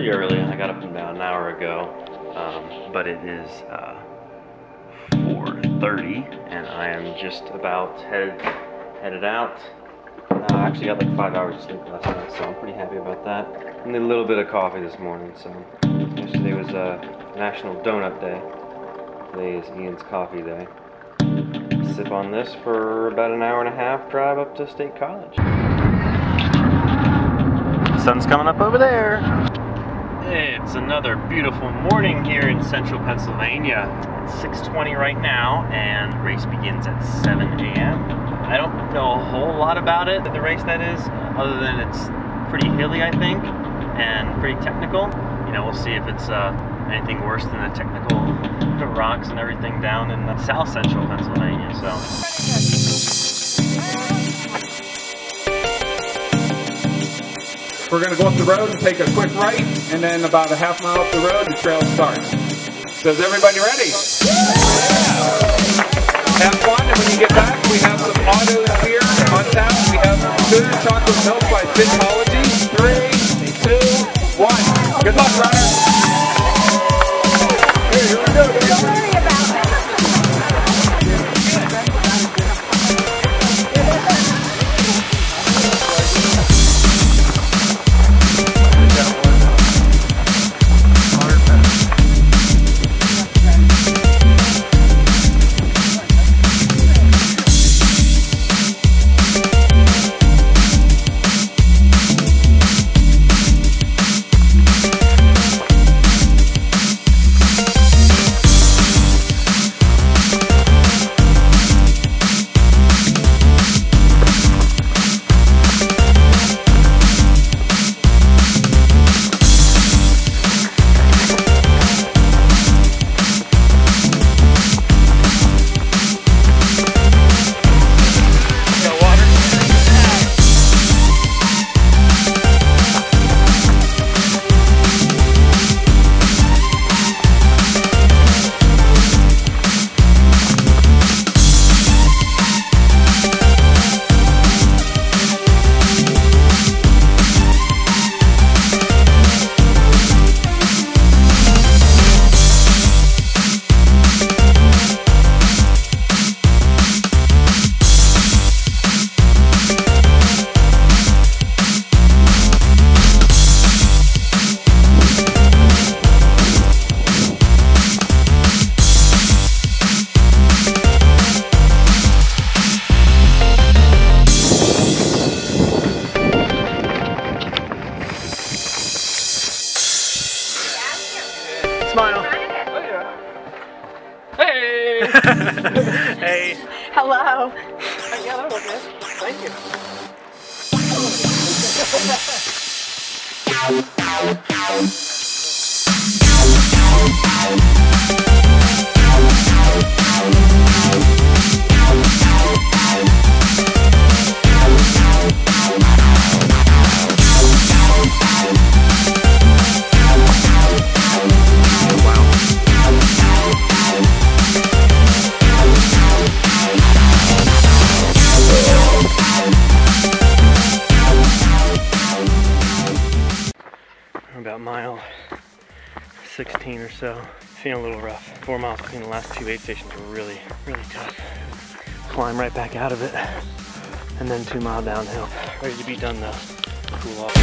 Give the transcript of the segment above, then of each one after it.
pretty early. I got up about an hour ago, um, but it is uh, 4.30 and I am just about headed, headed out. Uh, I actually got like five hours of sleep last night, so I'm pretty happy about that. And a little bit of coffee this morning, so yesterday was uh, National Donut Day. Today is Ian's Coffee Day. Sip on this for about an hour and a half drive up to State College. Sun's coming up over there. It's another beautiful morning here in central Pennsylvania. It's 6.20 right now and the race begins at 7 a.m. I don't know a whole lot about it, the race that is, other than it's pretty hilly I think and pretty technical. You know, we'll see if it's uh, anything worse than the technical rocks and everything down in south central Pennsylvania. So. We're going to go up the road and take a quick right, and then about a half mile up the road, the trail starts. So is everybody ready? Yeah. Have fun, and when you get back, we have some Otto's here on tap. We have Bitter Chocolate Milk by Fitology. Three, two, one. Good luck, runners. Hey! Hello. Yeah, that'll man. Thank you. About mile 16 or so. Feeling a little rough. Four miles between the last two aid stations were really, really tough. Climb right back out of it, and then two mile downhill. Ready to be done though. Cool off.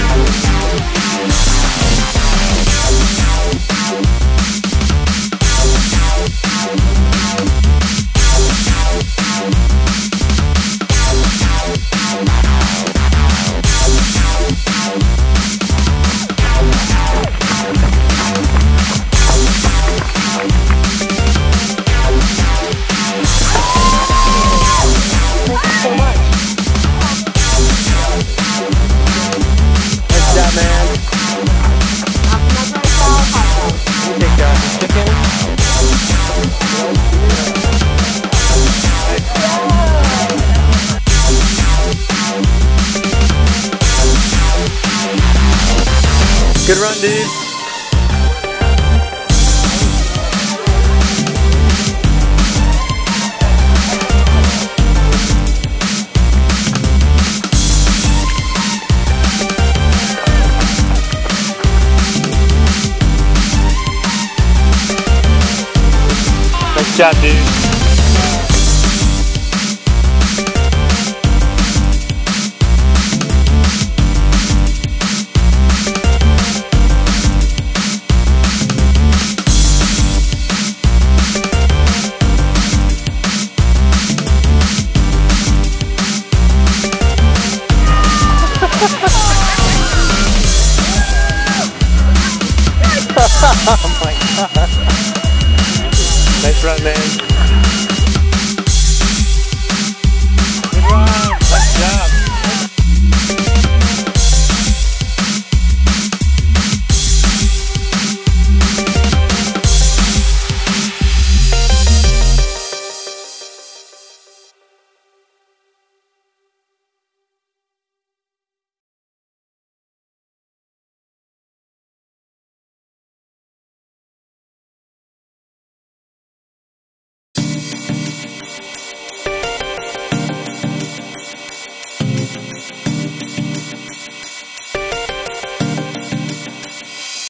Good run, dude. job, dude. oh my god. Nice run, man.